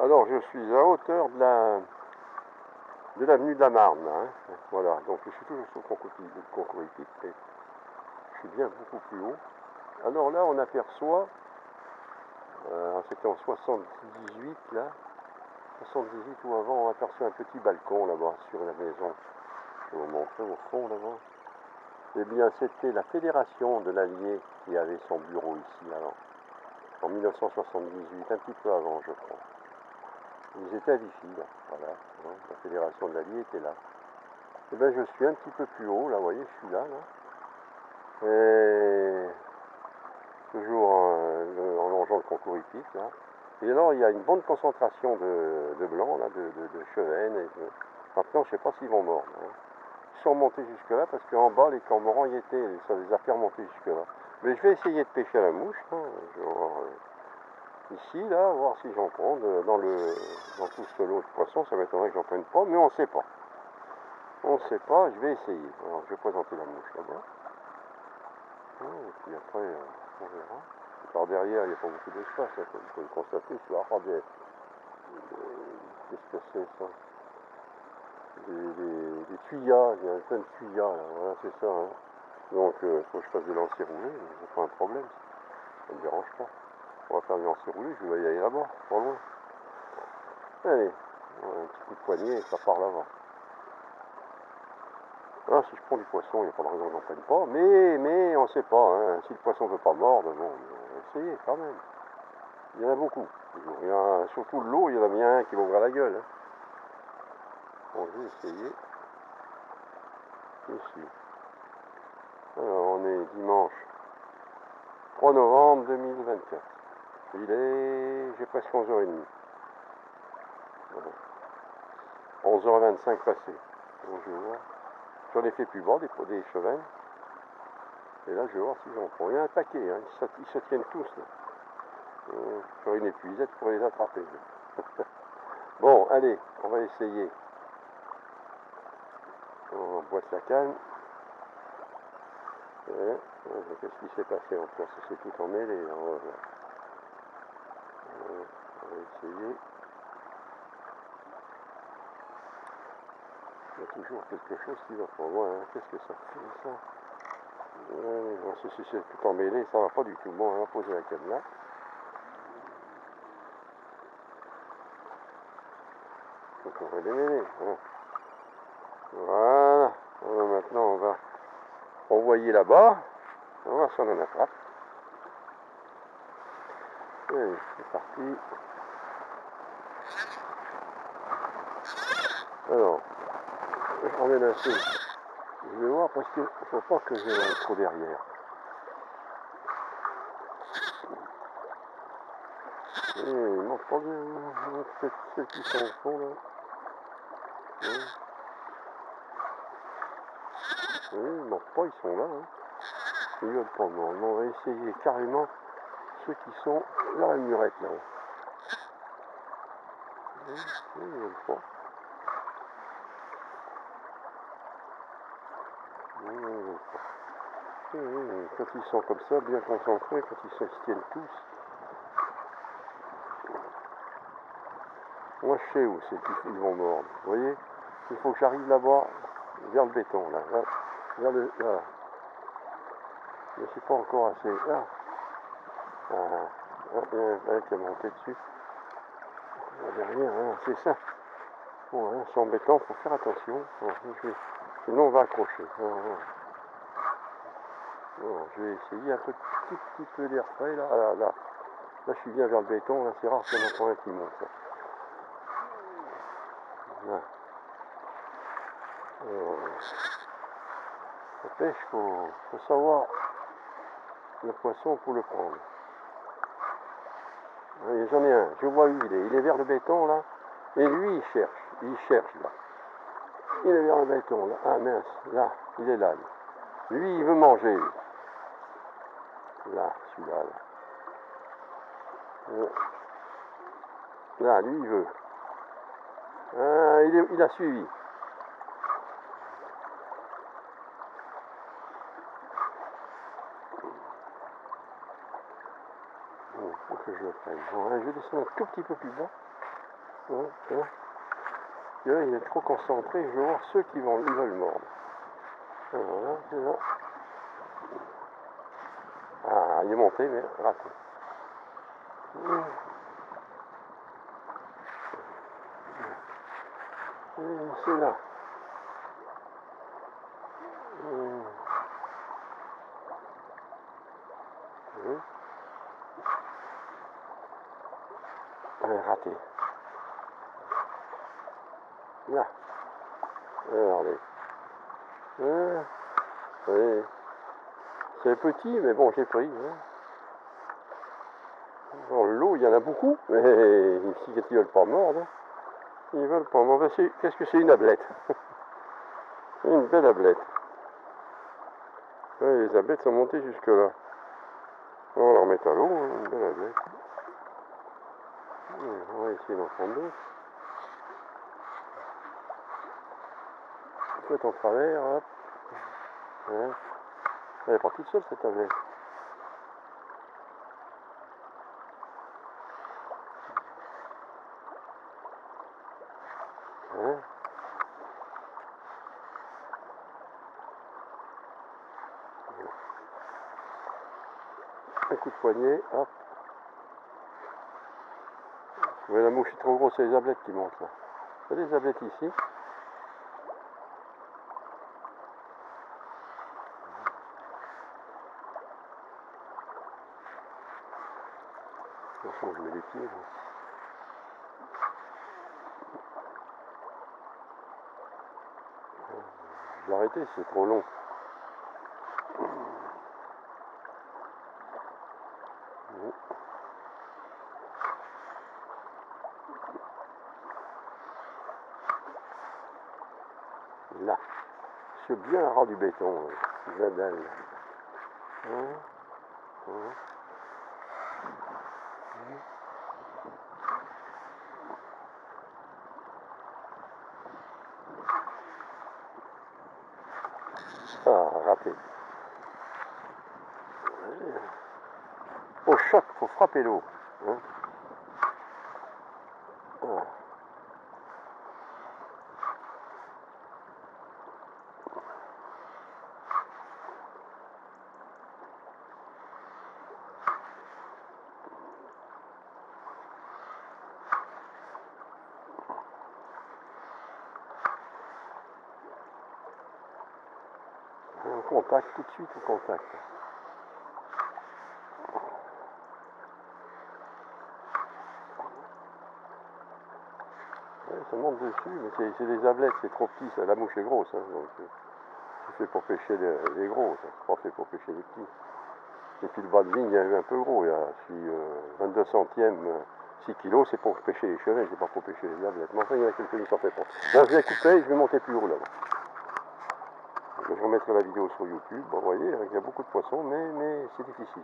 Alors, je suis à hauteur de la de l'avenue de la Marne. hein. Voilà, donc je suis toujours sur concours mais je suis bien beaucoup plus haut. Alors là, on aperçoit, euh, c'était en 78 là, 78 ou avant, on aperçoit un petit balcon là-bas sur la maison. Je vais vous montrer au fond là-bas. Eh bien, c'était la fédération de l'Allier qui avait son bureau ici alors, en 1978, un petit peu avant, je crois. Ils étaient à Vichy, là, voilà. La fédération de l'Allier était là. Et bien, je suis un petit peu plus haut, là, vous voyez, je suis là, là. Toujours en, en longeant le concours hippique, là. Et alors, il y a une bonne concentration de, blancs, de, de, chevennes. Maintenant, je ne sais pas s'ils vont mordre. hein. Ils sont montés jusque-là parce qu'en bas, les cormorans y étaient. Ça les a fait remonter jusque-là. Mais je vais essayer de pêcher à la mouche. hein. Euh, ici, là, voir si j'en prends. de- dans, le, dans tout ce lot de poissons, ça m'étonnerait que j'en prenne pas, mais on ne sait pas. On ne sait pas, je vais essayer. Alors, je vais présenter la mouche là-bas. Oh, Et puis après, euh, on verra. Alors derrière, il n'y a pas beaucoup d'espace, hein, comme vous pouvez le constater. Je vais avoir des... Qu'est-ce que c'est ça? Des, tuyas, il y a plein de tuyas là, voilà, c'est ça. hein. Donc, il faut que je fasse des lancers roulés, mais c'est pas un problème. Ça ne me dérange pas. On va faire des lancers roulés, je vais y aller là-bas, pas loin. Allez, un petit coup de poignet et ça part là-bas. Ah, si je prends du poisson, il n'y a pas de raison que j'en prenne pas. Mais, mais, on ne sait pas. hein. Si le poisson ne veut pas mordre, bon, essayer quand même. Il y en a beaucoup. surtout l'eau, il y en a bien un qui va ouvrir la gueule. hein. Bon, je vais essayer. Ici. Alors, on est dimanche 3 novembre 2024. Il est. J'ai presque 11h30. Voilà. 11h25 passé. Voir. J'en ai fait plus bas, des, des chevennes. Et là, je vais voir si j'en prends. Il y a un paquet, hein. ils, se, tiennent tous. Là. Euh, une épuisette pour les attraper. bon, allez, on va essayer. On boite la canne. Ouais, Qu'est-ce qui s'est passé encore Ça s'est tout emmêlé. On va essayer. Il y a toujours quelque chose qui va pas loin. hein. Qu'est-ce que ça fait ça? C'est tout emmêlé, ça va pas du tout. Bon, on va poser la là. Donc on va démêler. hein. Voilà. Alors maintenant on va envoyer là-bas. On va si on en. Allez, c'est parti. Alors, je ramène un. Je vais voir parce qu'il ne faut pas que j'ai trop derrière. Et il manque pas hein, Ceux qui sont au fond là. Oui, oui ils manquent pas, ils sont là. Hein. Ils veulent pas. On va essayer carrément ceux qui sont dans la murette là. Oui, oui, ils veulent pas. Quand ils sont comme ça, bien concentrés, quand ils se tiennent tous. Moi je sais où c'est qu'ils vont mordre. Vous voyez Il faut que j'arrive là-bas, vers le béton, là. vers le. Là. Mais c'est pas encore assez. Ah, ah, il y en a un qui a monté dessus. Hein, c'est ça. Bon, hein, c'est embêtant, faut faire attention. Je Sinon on va accrocher. Je vais essayer un peu, petit, petit peu d'air frais là, là, là. Là, je suis bien vers le béton, là, c'est rare qu'il y en un qui monte. là. Alors, la pêche, faut, faut savoir le poisson pour le prendre. J'en ai un, je vois où il est. Il est vers le béton là. Et lui, il cherche. Il cherche là. Il est vers le béton là. Ah mince, là, il est là. Lui, il veut manger. Là, celui-là. Là. Euh, lui, il veut. Ah, il, a suivi. Que je hein, je vais descendre un tout petit peu plus bas. Hein, hein. Là, il est trop concentré, je vais voir ceux qui vont, ils veulent mordre. Ah, il est monté, mais raté. Mmh. Mmh, C'est là. Raté. Là. Regardez. Oui. C'est petit, mais bon, j'ai pris. Hein. Dans l'eau, il y en a beaucoup, mais ici, quand ils veulent pas mordre, ils veulent pas mordre. Qu'est-ce que c'est une ablette? Une belle ablette. Les ablettes sont montées jusque là. On la remettre à l'eau, hein, une belle ablette. On va essayer d'en prendre d'autres. Peut-être en travers, hop. Hein? Elle est pas toute seule cette ablette. Hein. Un coup de poignet, hop. Mais la mouche est trop grosse, c'est les ablettes qui montent là. Il y a des ablettes ici. Attention, je mets les pieds. là. Vais c'est trop long. Là. C'est bien ras du béton, la dalle. Hein, hein? Ah, raté. Au choc, faut frapper l'eau. hein. Ah. Au contact, tout de suite au contact. Ça monte dessus, mais c'est- des ablettes, c'est trop petit, ça. la mouche est grosse, hein, donc euh, c'est fait pour pêcher les, gros, ça. c'est pas fait pour pêcher les petits. Et puis le bas de ligne, il y a eu un peu gros, a si, euh, 22 centièmes, euh, 6 kilos, c'est pour pêcher les chenets, c'est pas pour pêcher les ablettes. Mais enfin, il y en a quelques-uns qui s'en fait pas. Bon, je vais couper, je vais monter plus haut là-bas. Je remettrai la vidéo sur YouTube, bon, vous voyez, il y a beaucoup de poissons, mais, mais c'est difficile.